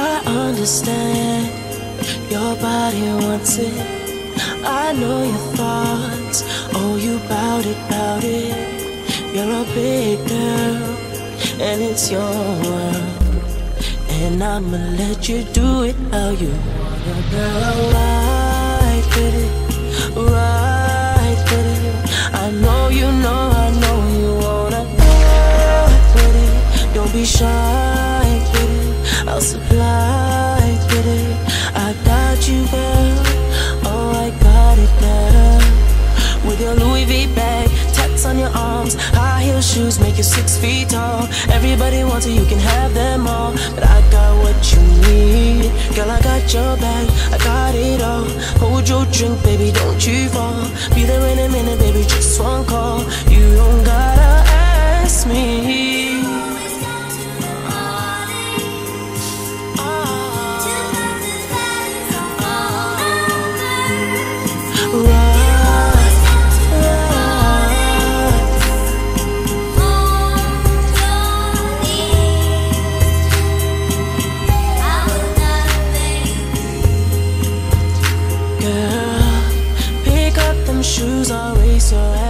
I understand your body wants it. I know your thoughts. Oh, you bout it, bout it. You're a big girl, and it's your world. And I'ma let you do it how you wanna, girl. Right with it, right with it. I know you know, I know you wanna. Right with it, don't be shy I got you, girl. Oh, I got it. With your Louis V bag, tats on your arms, high heel shoes make you six feet tall. Everybody wants you can have them all, but I got what you need. Girl, I got your I got it all. Hold your drink, baby, don't you fall. Be there in a minute, baby, shoes, I'll race your ass up